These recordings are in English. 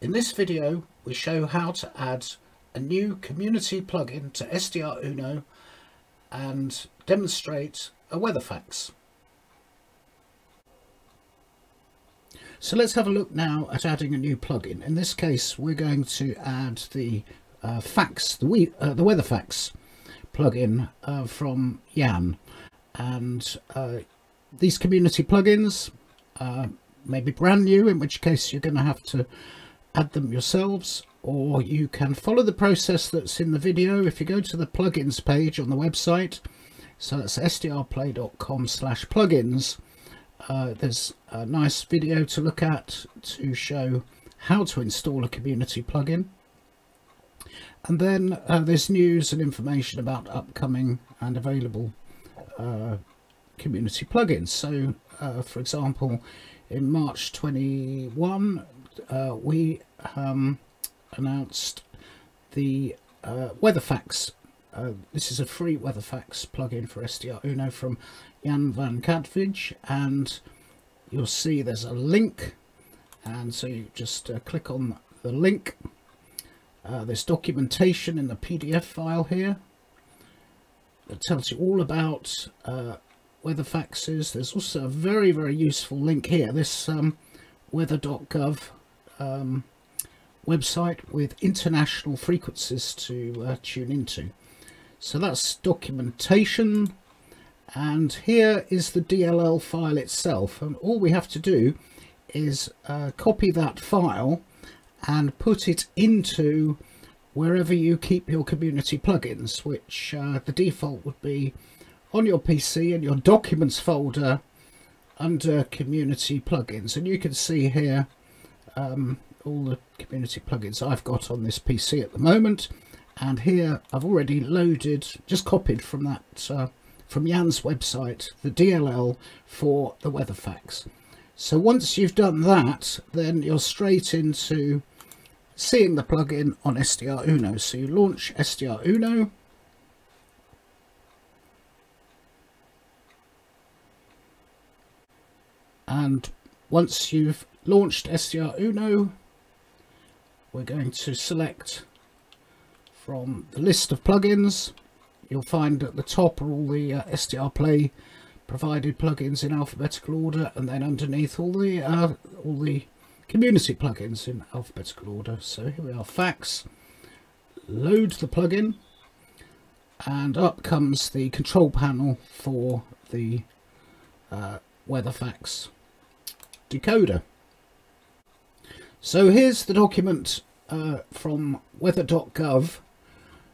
In this video we show how to add a new community plugin to SDRuno and demonstrate a weather fax. So let's have a look now at adding a new plugin. In this case we're going to add the uh, fax, the, we, uh, the weather fax plugin uh, from Jan and uh, these community plugins uh, may be brand new in which case you're going to have to add them yourselves or you can follow the process that's in the video. If you go to the plugins page on the website so that's sdrplay.com slash plugins uh, there's a nice video to look at to show how to install a community plugin. And then uh, there's news and information about upcoming and available uh, community plugins. So uh, for example in March 21 uh, we um, announced the uh. Uh, this is a free WeatherFax plugin for SDRuno from Jan van Katwijk and you'll see there's a link and so you just uh, click on the link. Uh, there's documentation in the PDF file here that tells you all about uh, weather faxes. There's also a very, very useful link here. This um, weather.gov um, website with international frequencies to uh, tune into. So that's documentation and here is the DLL file itself and all we have to do is uh, copy that file and put it into wherever you keep your community plugins which uh, the default would be on your PC in your documents folder under community plugins and you can see here um, all the community plugins I've got on this PC at the moment. And here I've already loaded just copied from that uh, from Jan's website the DLL for the weather WeatherFax. So once you've done that then you're straight into seeing the plugin on SDRuno. So you launch SDRuno. And once you've launched SDRuno. We're going to select from the list of plugins. You'll find at the top are all the uh, SDRplay provided plugins in alphabetical order and then underneath all the uh, all the community plugins in alphabetical order. So here we are fax load the plugin and up comes the control panel for the uh, WeatherFax decoder so here's the document uh, from weather.gov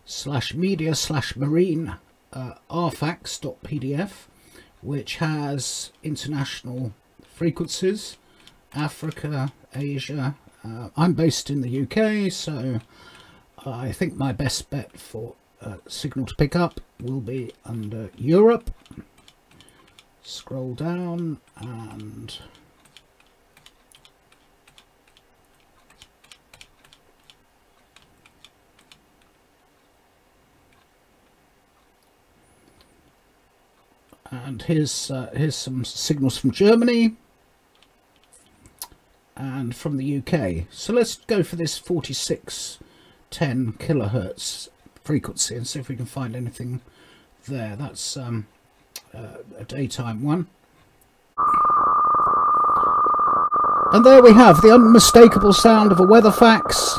slash media slash marine uh, rfax.pdf which has international frequencies Africa Asia uh, I'm based in the UK so I think my best bet for uh, signal to pick up will be under Europe. Scroll down and and here's uh, here's some signals from Germany and from the UK so let's go for this 4610 kilohertz frequency and see if we can find anything there. That's um, uh, a daytime one. And there we have the unmistakable sound of a weather fax.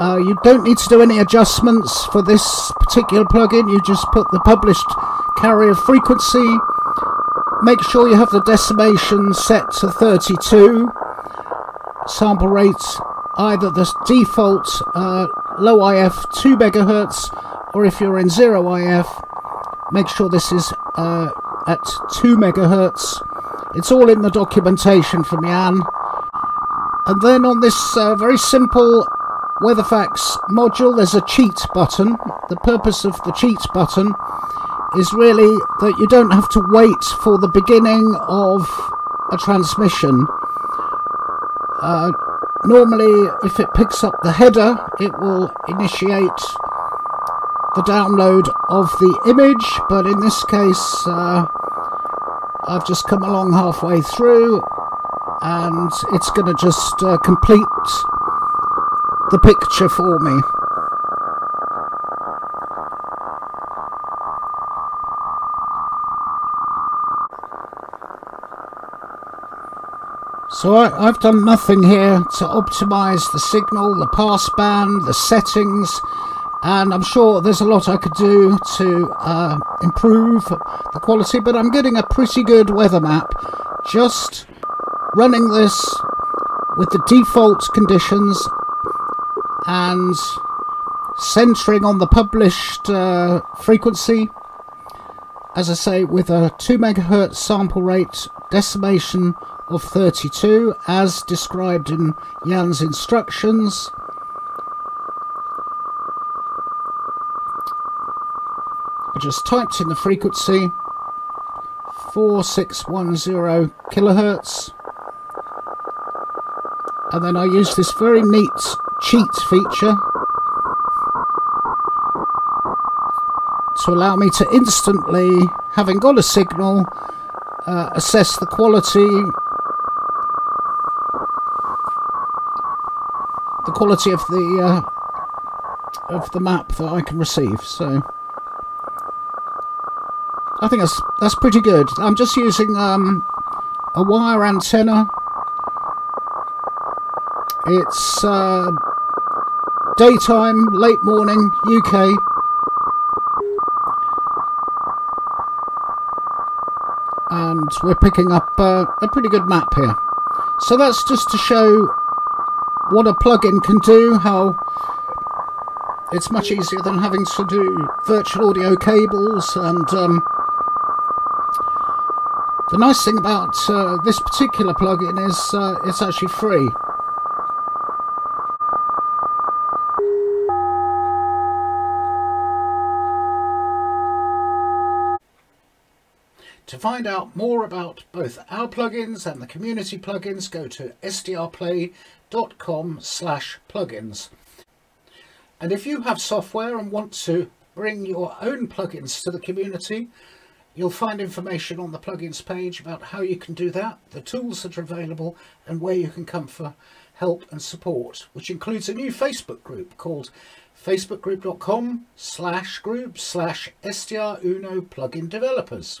Uh, you don't need to do any adjustments for this particular plugin. You just put the published carrier frequency. Make sure you have the decimation set to 32. Sample rate either the default uh, low IF 2 megahertz or if you're in 0 IF make sure this is uh, at 2 megahertz. It's all in the documentation from Jan. And then on this uh, very simple WeatherFax module there's a cheat button. The purpose of the cheat button is really that you don't have to wait for the beginning of a transmission. Uh, normally, if it picks up the header, it will initiate the download of the image, but in this case, uh, I've just come along halfway through and it's going to just uh, complete the picture for me. So I, have done nothing here to optimize the signal, the passband, the settings, and I'm sure there's a lot I could do to uh, improve the quality, but I'm getting a pretty good weather map. Just running this with the default conditions and centering on the published uh, frequency. As I say with a 2 megahertz sample rate decimation of 32 as described in Jan's instructions. I just typed in the frequency 4610 kilohertz. And then I use this very neat cheat feature to allow me to instantly, having got a signal, uh, assess the quality the quality of the uh, of the map that I can receive so I think that's that's pretty good. I'm just using um, a wire antenna. It's uh, daytime, late morning, UK. And we're picking up uh, a pretty good map here. So that's just to show what a plugin can do, how it's much easier than having to do virtual audio cables and um, the nice thing about uh, this particular plugin is uh, it's actually free. To find out more about both our plugins and the community plugins, go to sdrplay.com slash plugins. And if you have software and want to bring your own plugins to the community, You'll find information on the plugins page about how you can do that, the tools that are available and where you can come for help and support, which includes a new Facebook group called facebookgroup.com slash group slash SDRuno plugin developers.